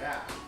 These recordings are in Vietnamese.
that.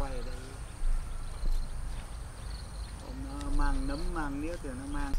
quay ở đây. Nó mang nấm mang nĩa thì nó mang.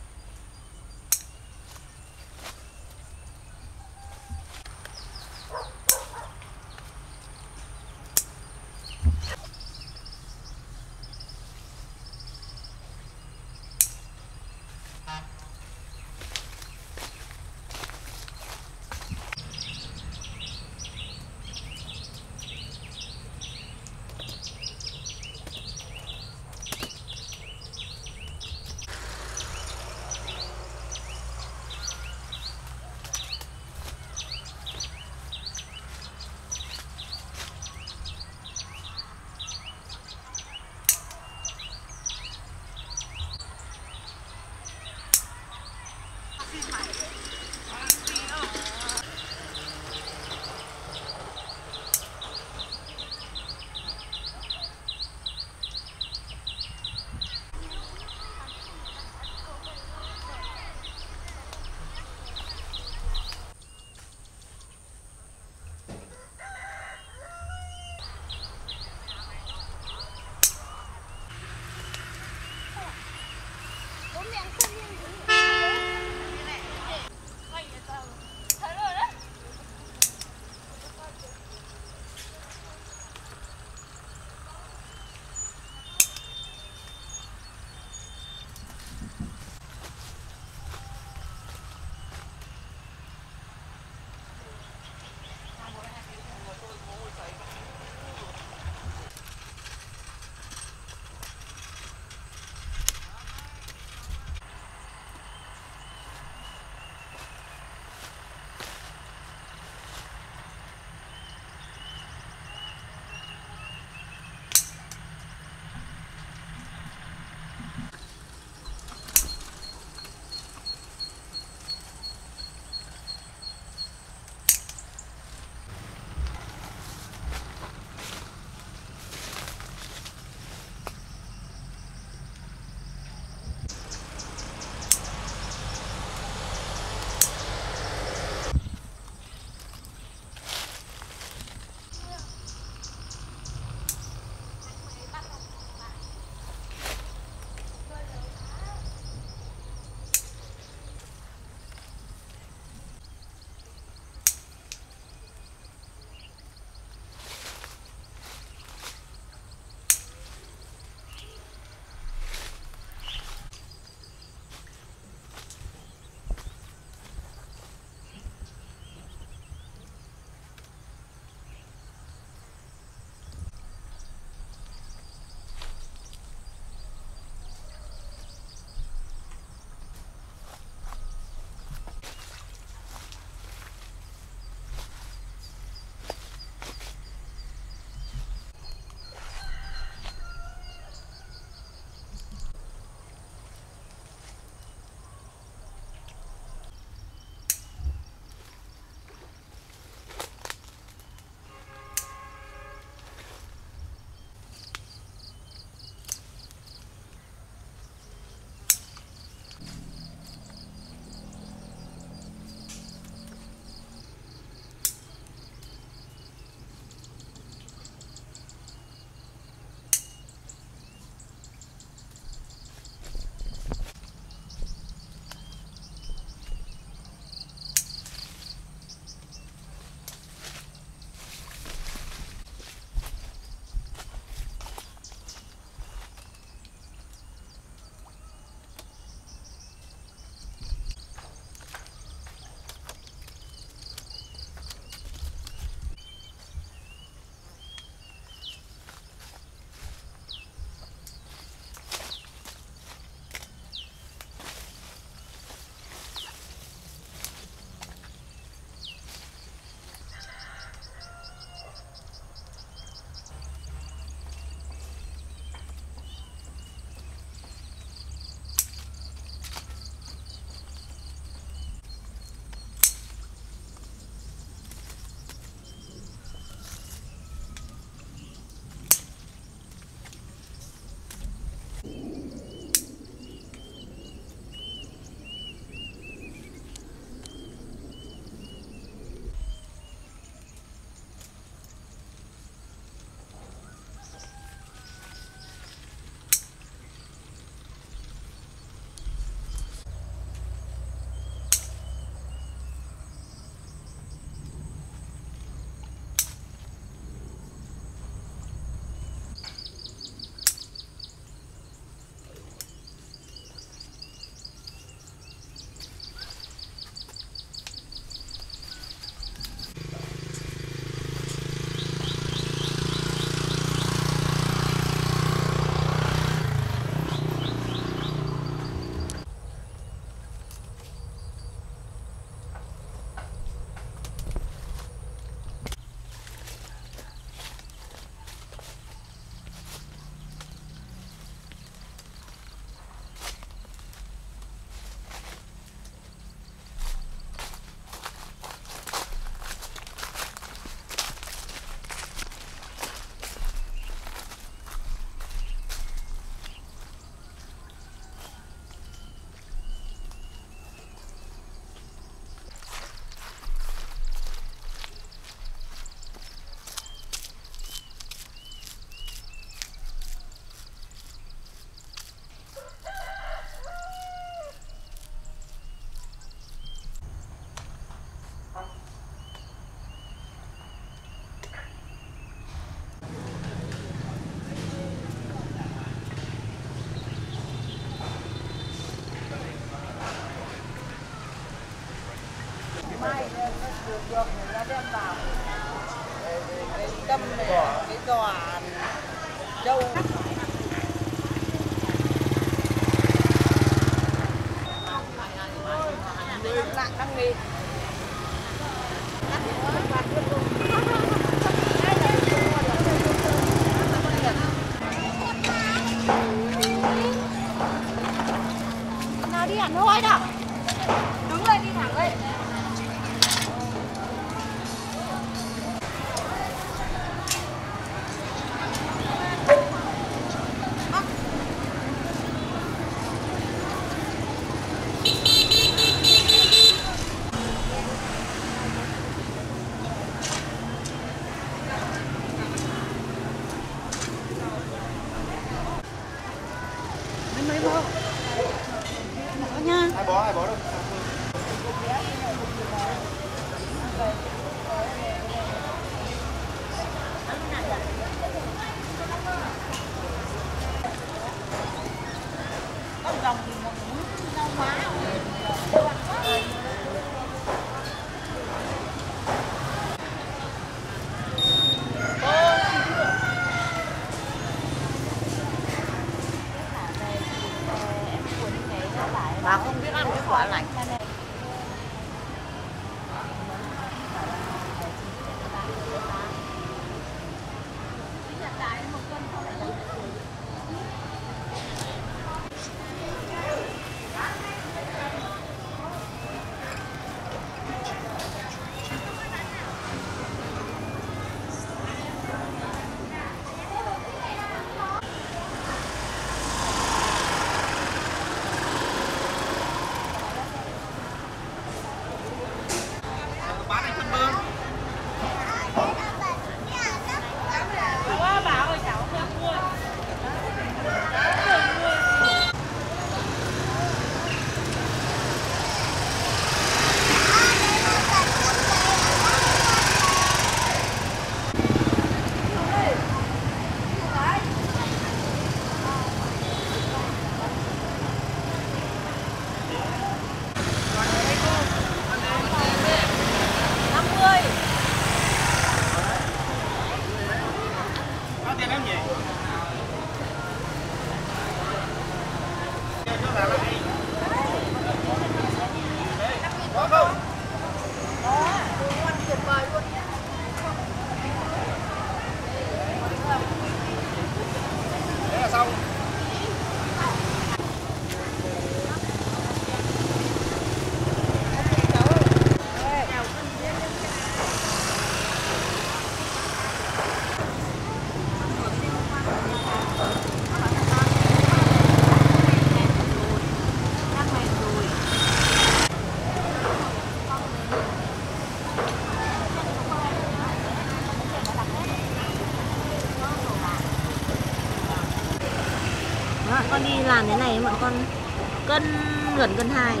Gần cân hai.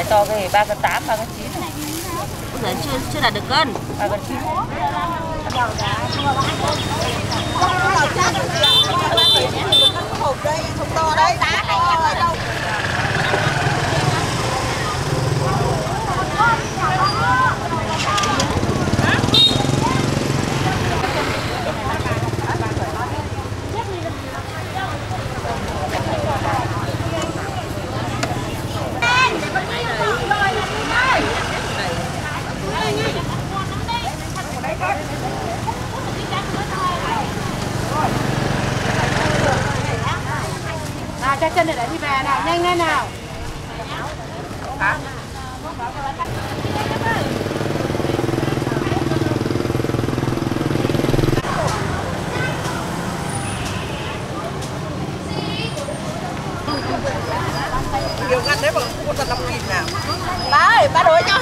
Này to cái ba cân tám ba cân chín. Giờ chưa chưa đạt được cân. ba cân chín. Hộp đây không to đấy đá này đâu cho chân này để đi về nào nhanh lên nào. Nhiều ngăn đấy mà có tận năm nghìn nào. Ba ơi ba đổi cho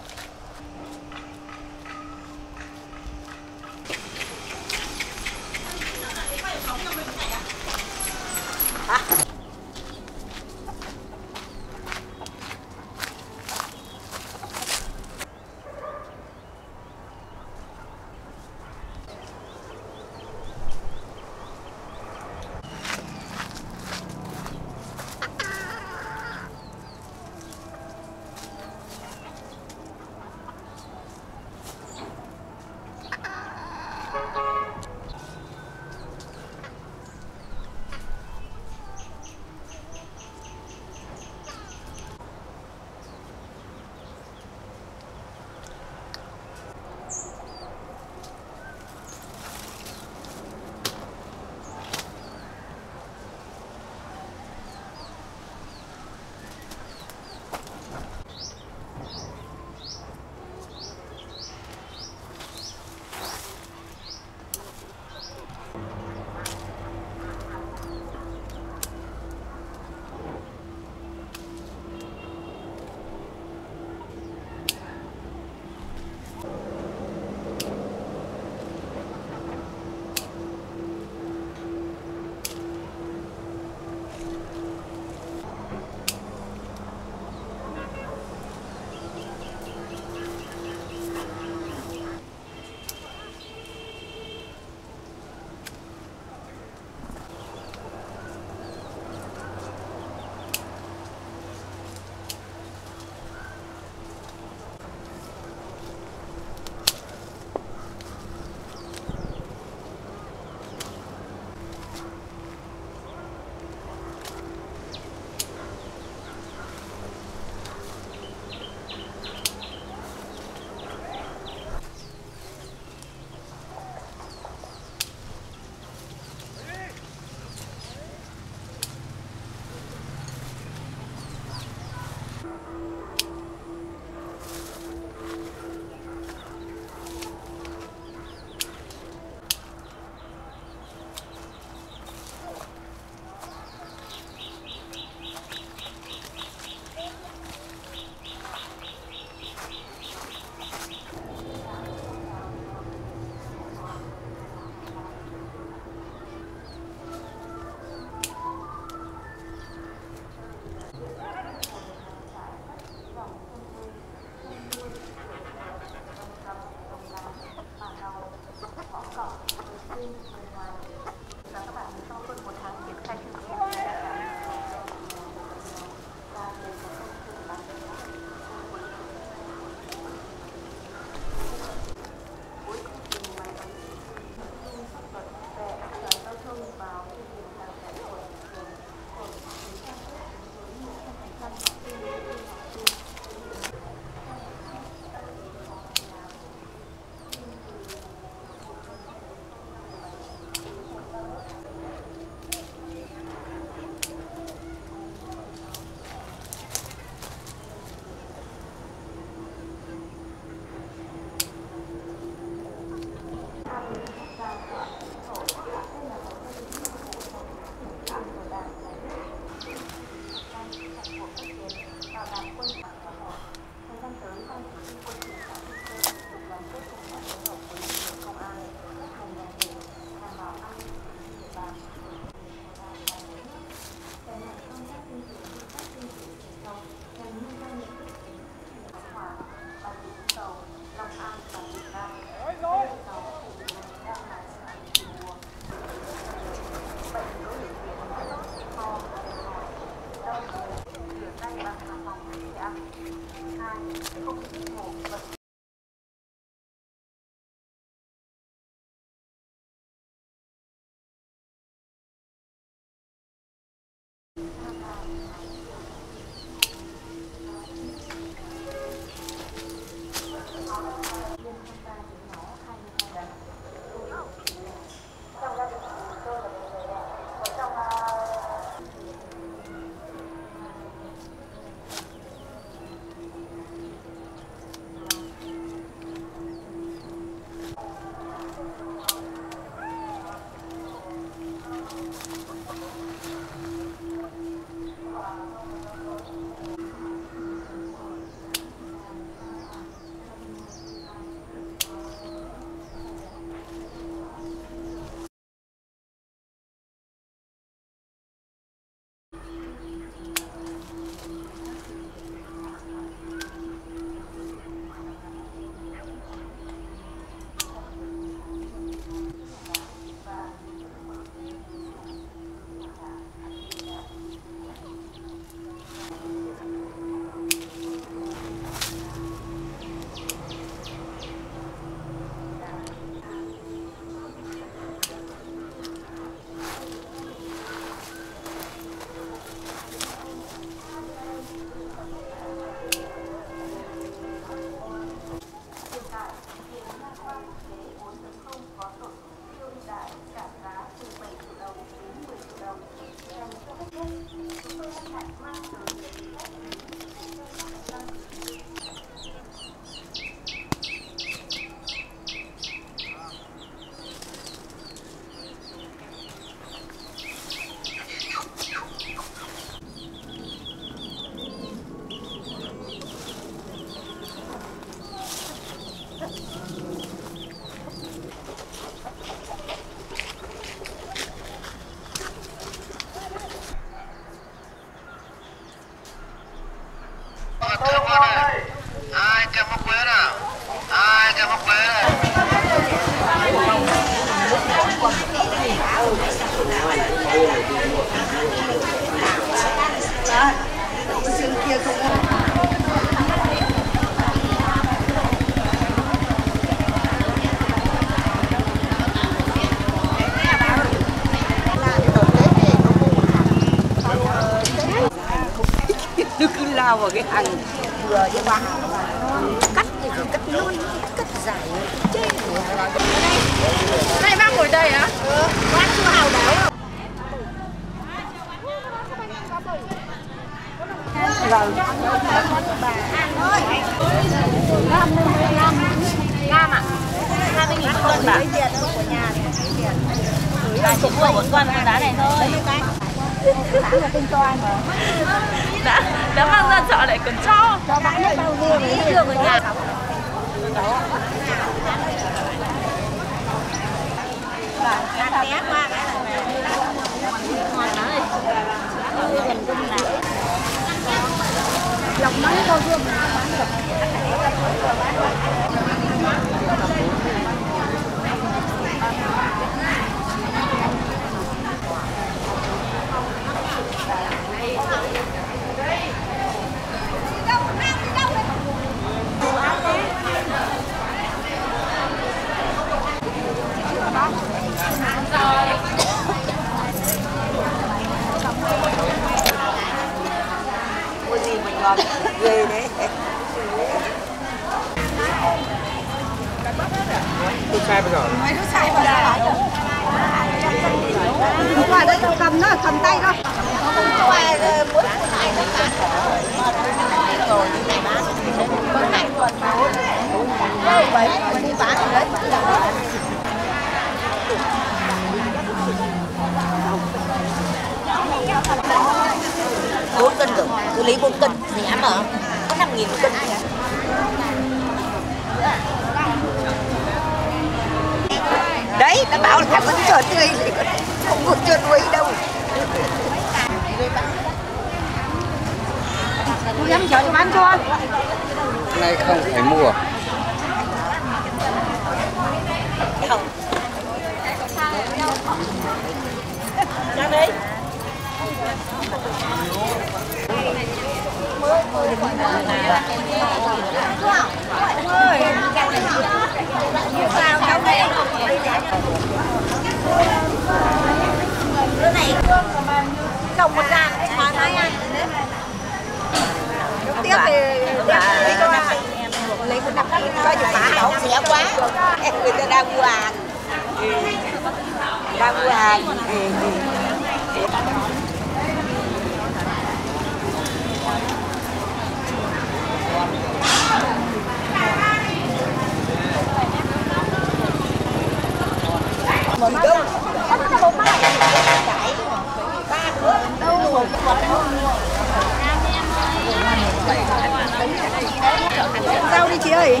đi, chị ơi.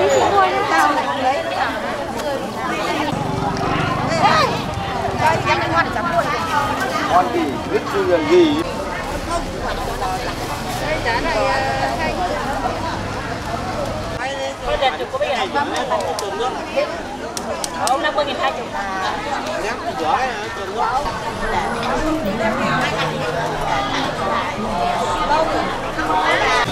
Đi chị mua nhá tao đấy con gì biết chưa gì đây giá này hay bây giờ có là bấm này bấm chụp luôn không năm mươi nghìn hai chục nhắc giỏi chụp luôn bông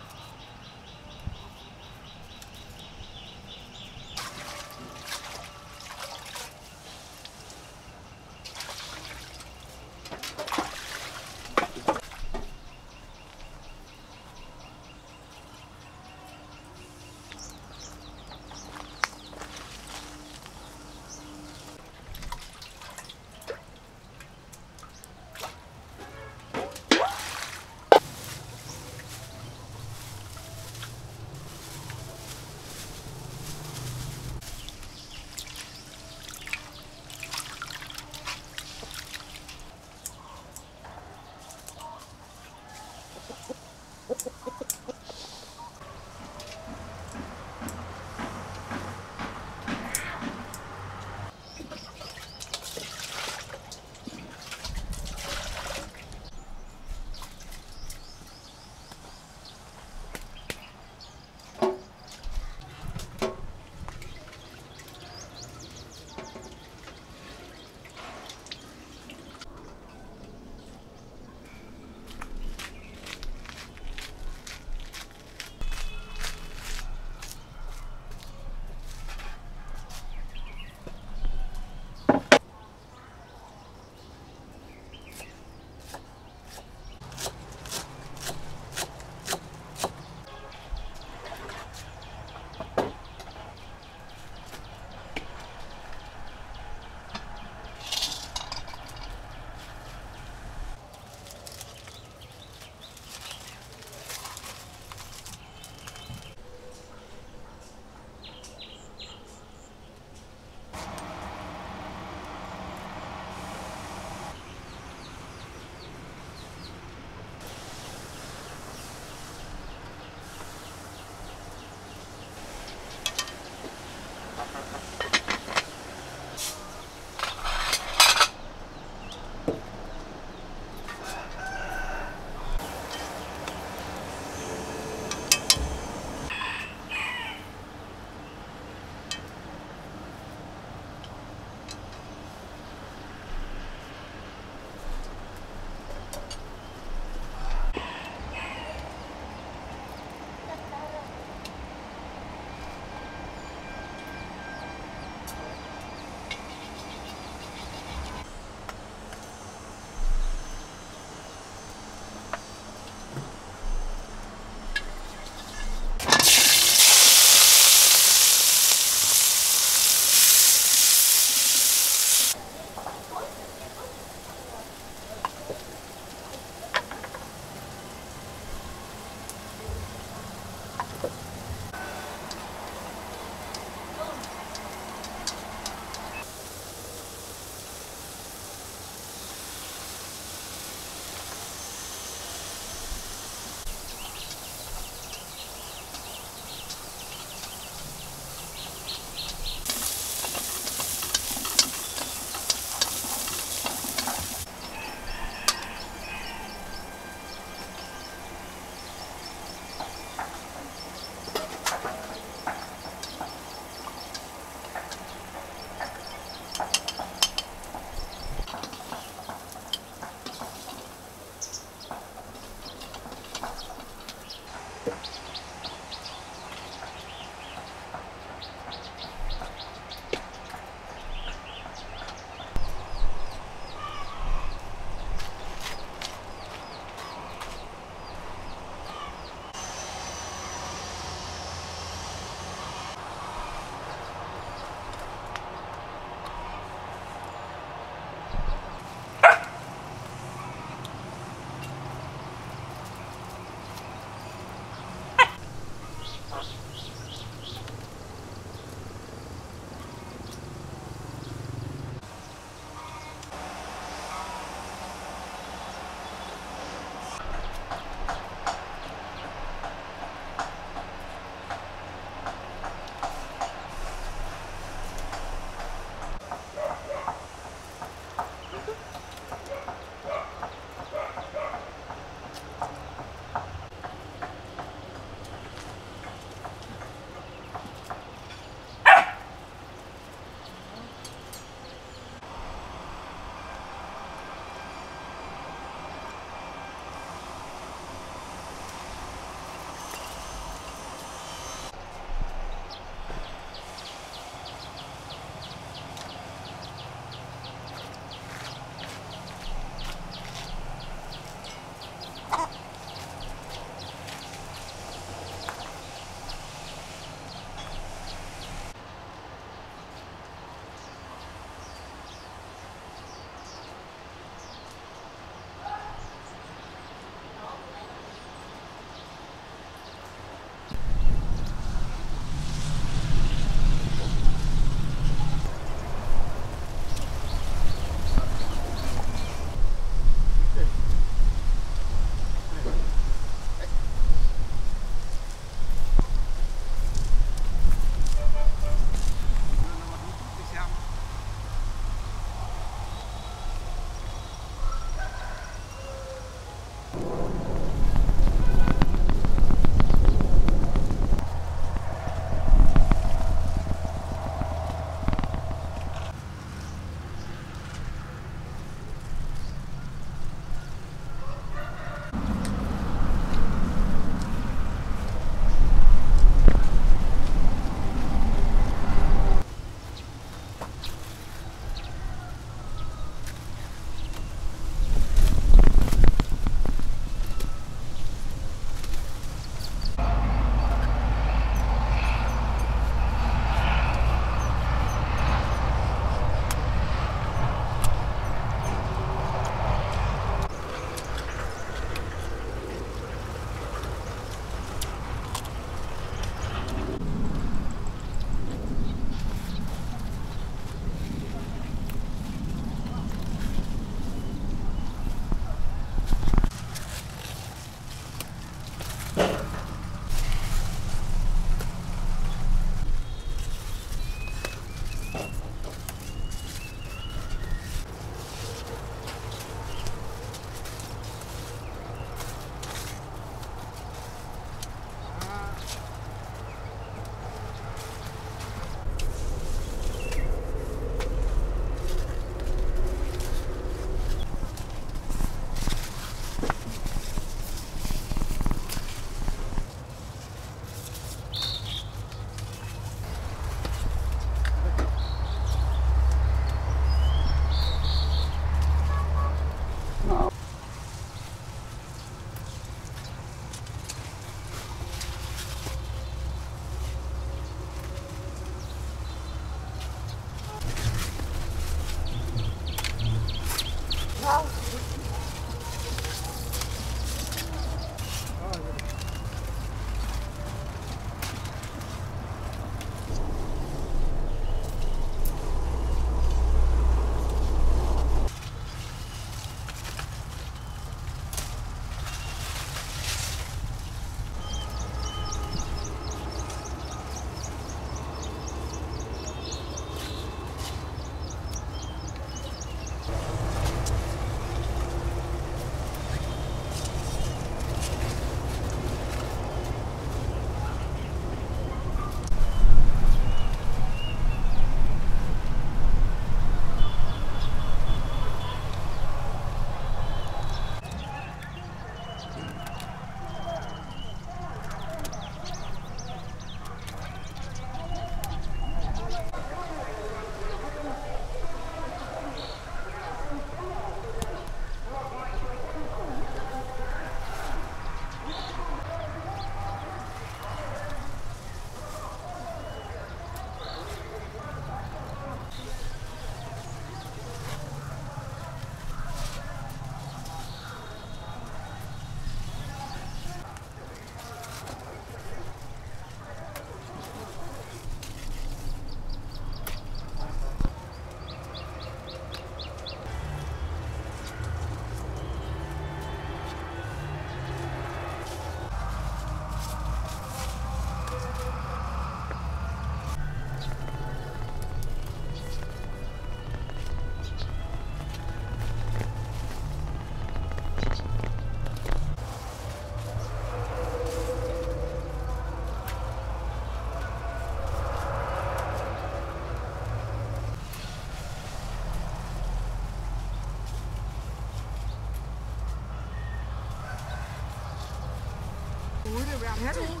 Đó. Ôi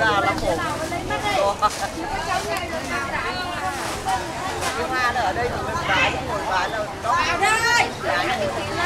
là là khổ nhưng hoa ở đây thì mình bán ngồi bán là nó dạ, dạ.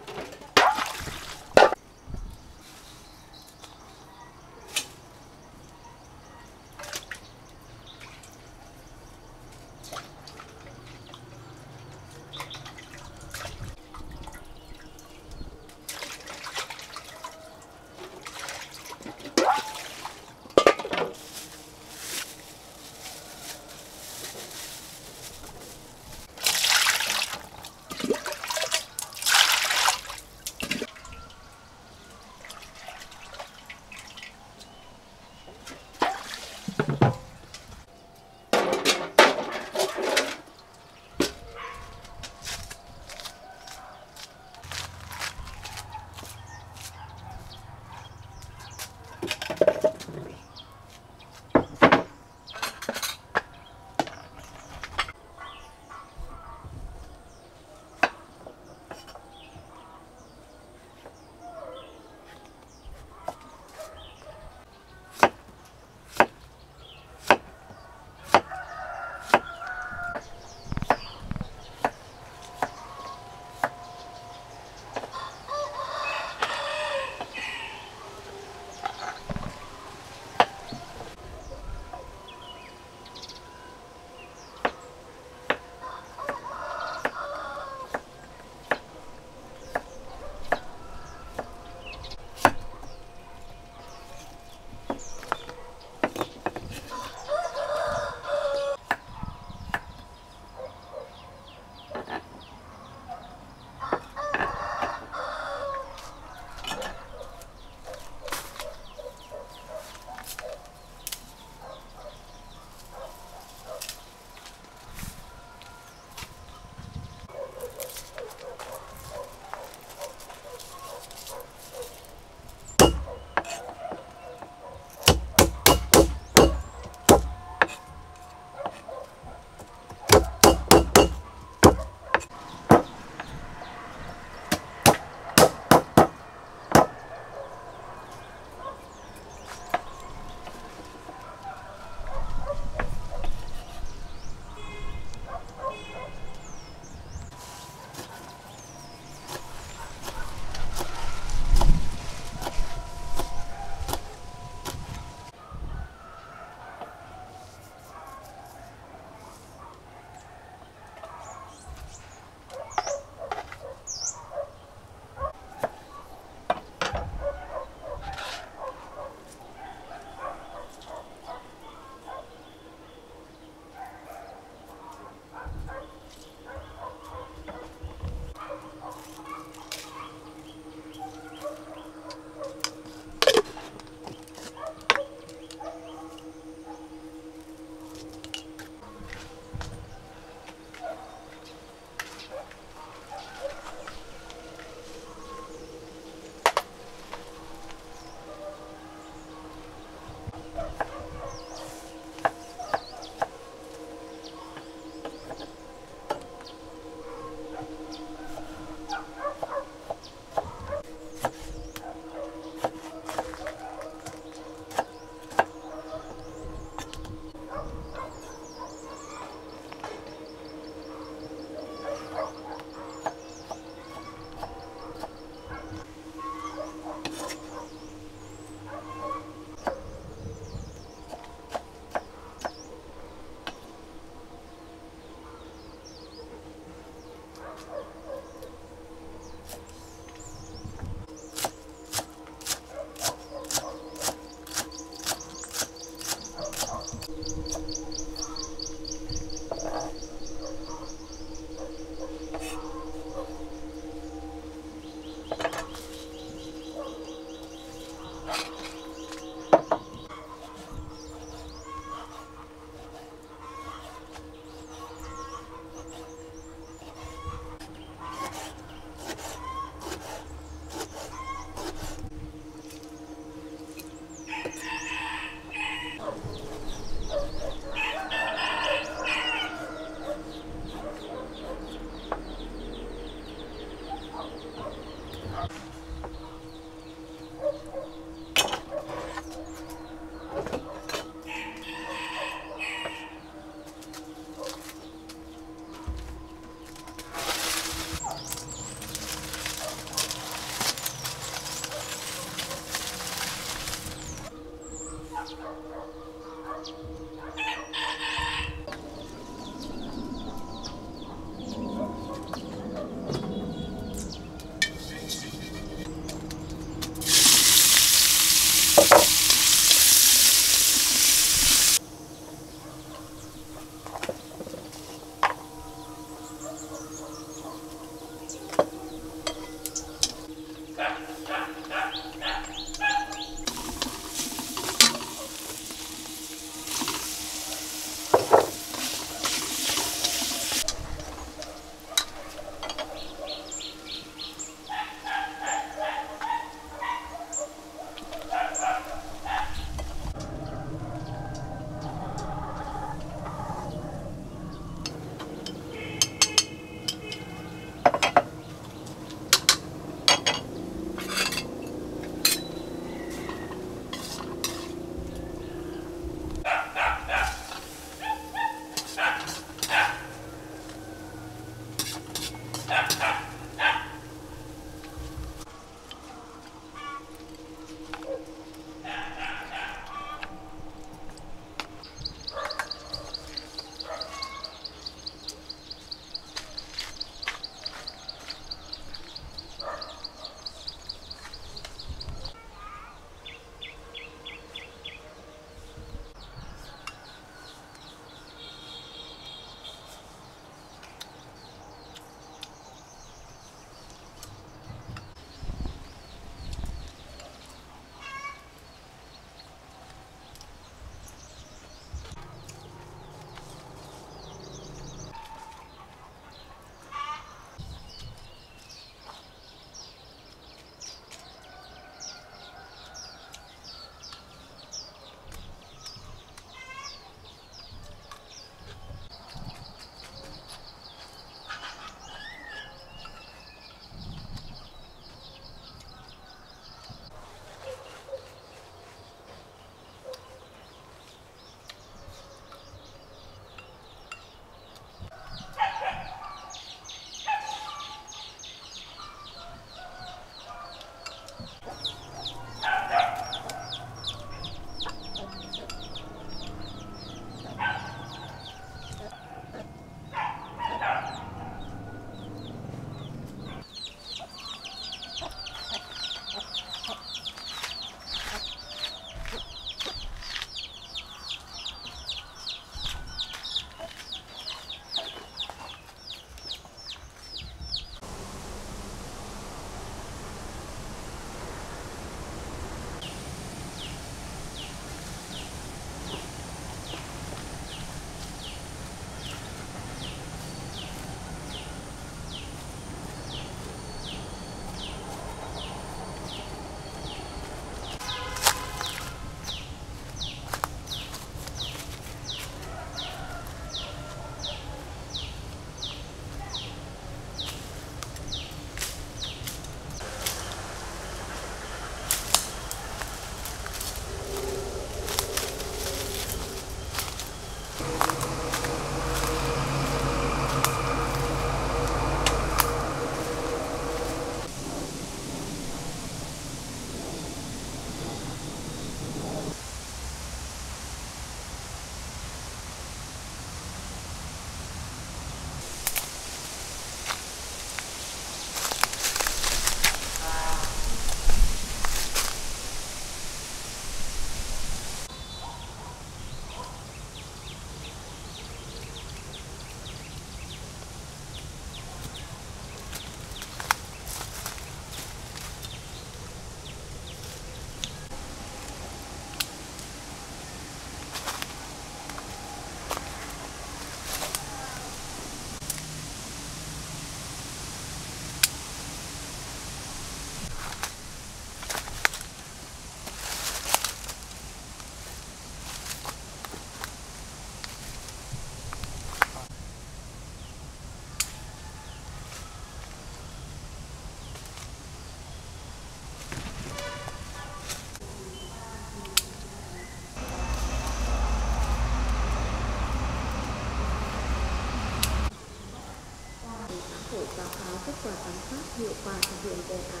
Kết quả giám sát hiệu quả thực hiện đề án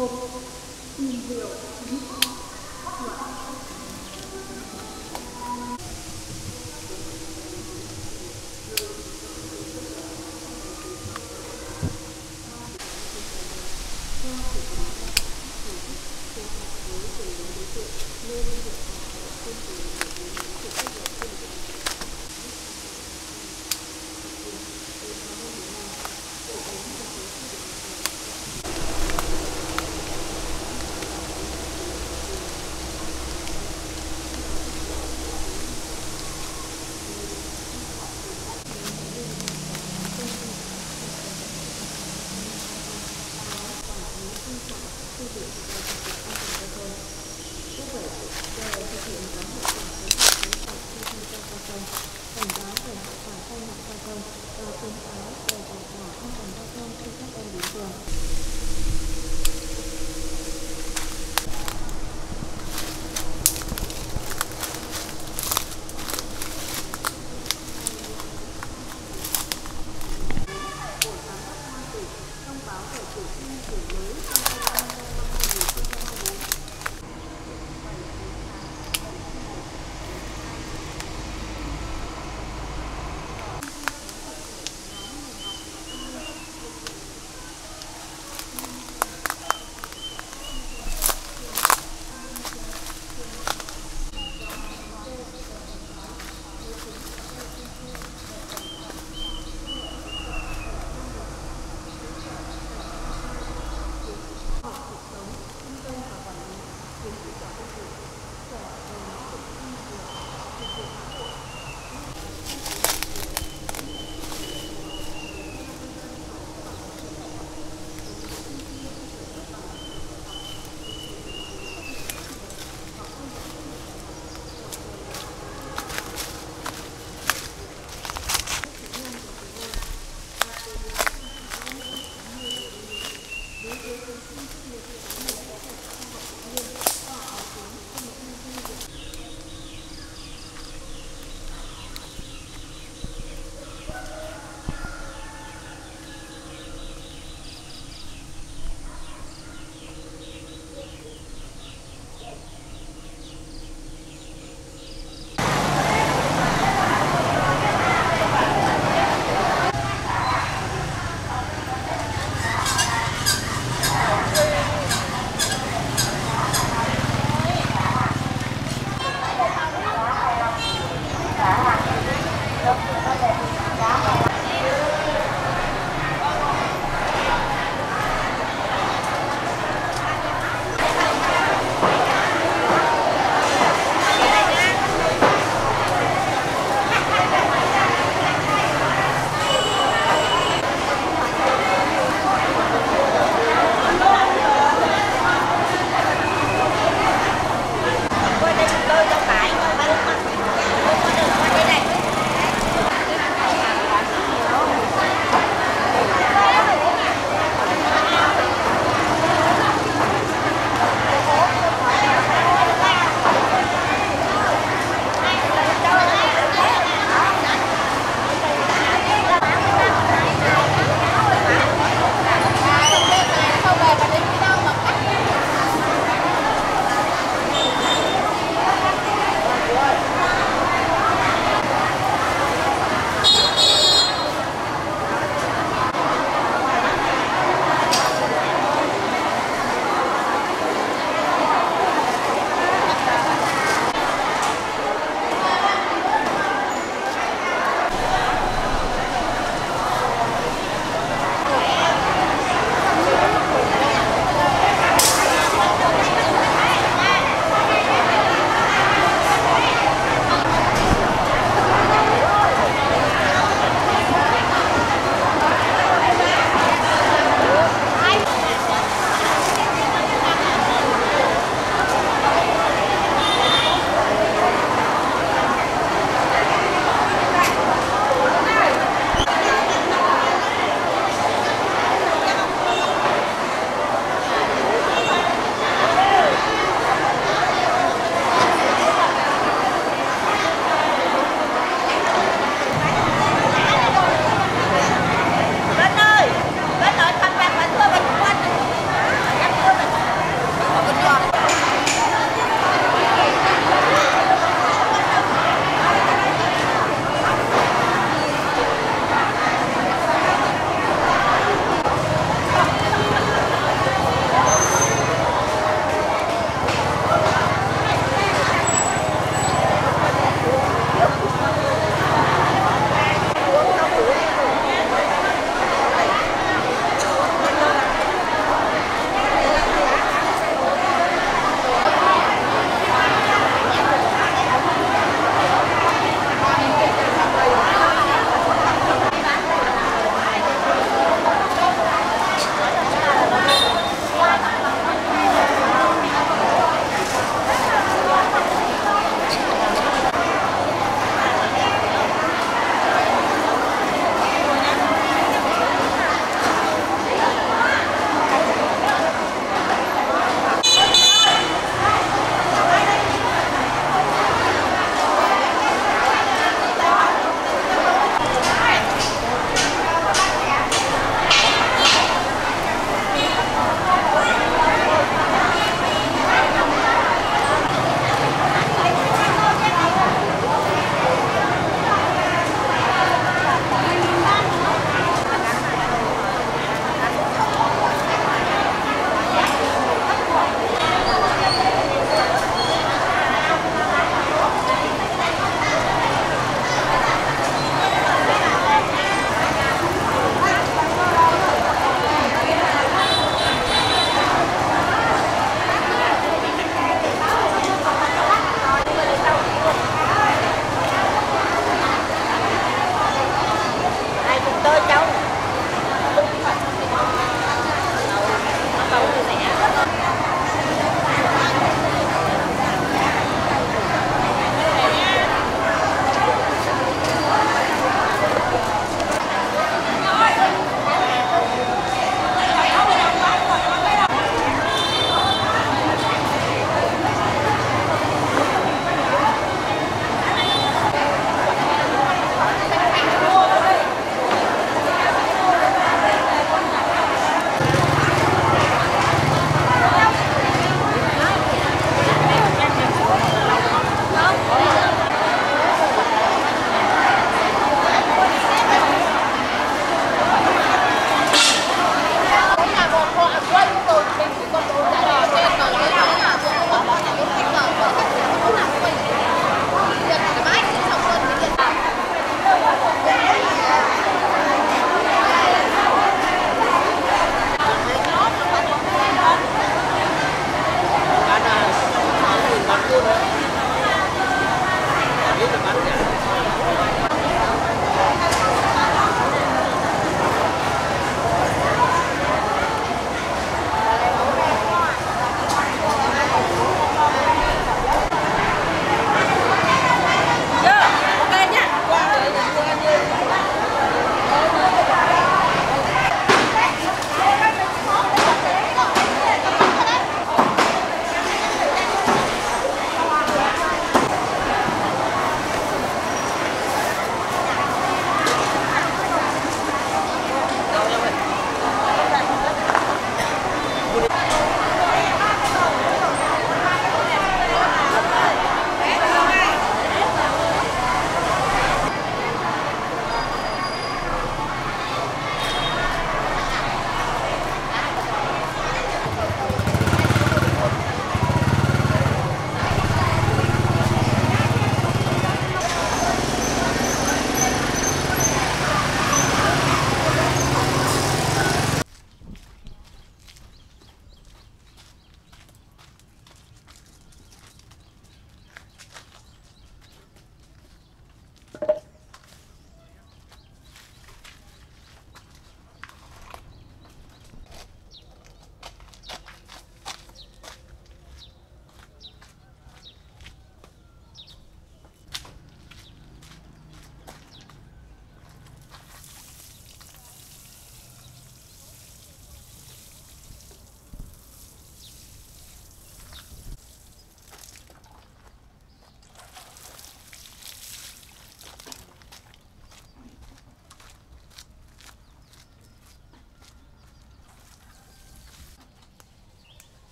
một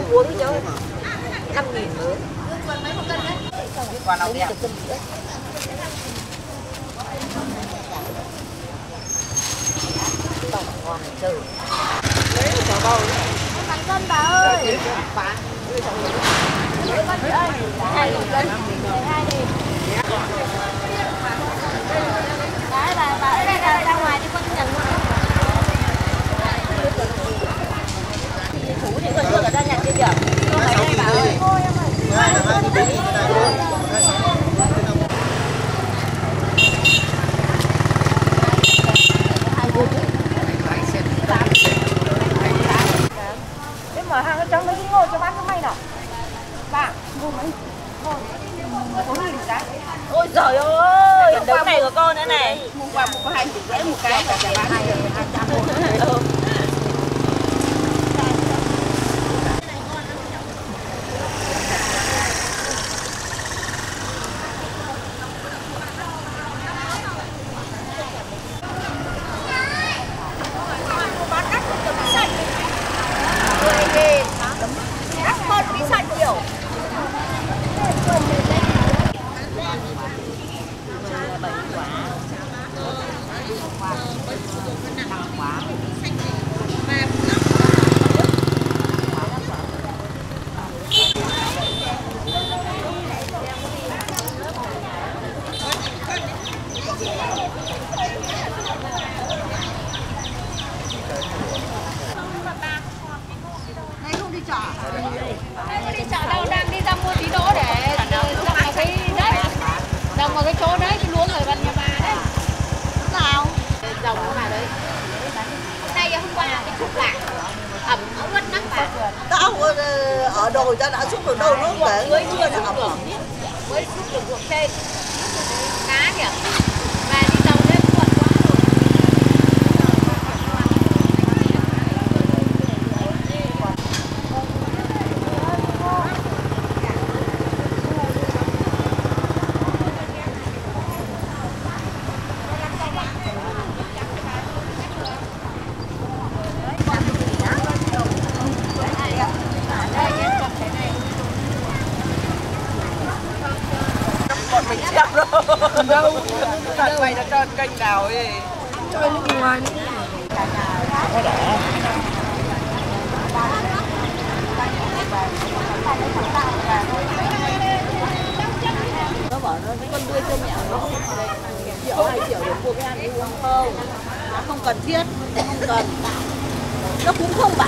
rau muống chứ. Năm nghìn mới Quả nào đẹp? Ôi giời ơi, đống này của con nữa này. Mua một mua có 20 rưỡi một cái và đâu? Thật mày đã cho kênh nào ấy. Nó bảo nó con đưa cho mẹ nó không triệu hai triệu để mua cái ăn uống không nó không cần thiết không cần. Nó cũng không bảo